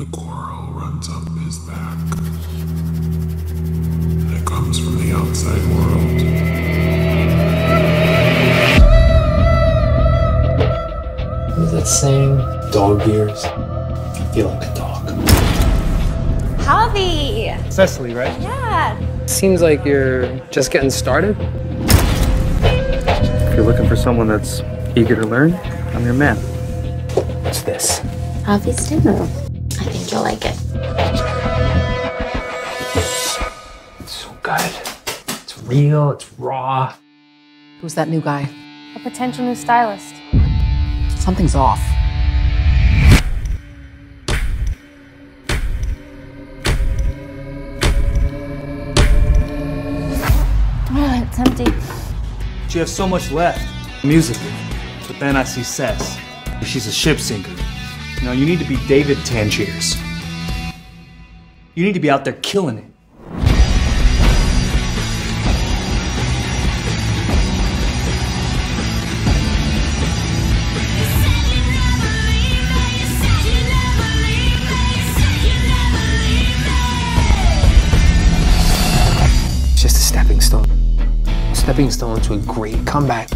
The coral runs up his back. And it comes from the outside world. What that saying? Dog ears. I feel like a dog. Javi! Cecily, right? Yeah. Seems like you're just getting started. If you're looking for someone that's eager to learn, I'm your man. What's this? Javi's dinner. I think you'll like it. It's so good. It's real, it's raw. Who's that new guy? A potential new stylist. Something's off. Oh, it's empty. But you have so much left, musically. But then I see Cess. She's a ship sinker. Know, you need to be David Tangiers. You need to be out there killing it. It's just a stepping stone. A stepping stone to a great comeback.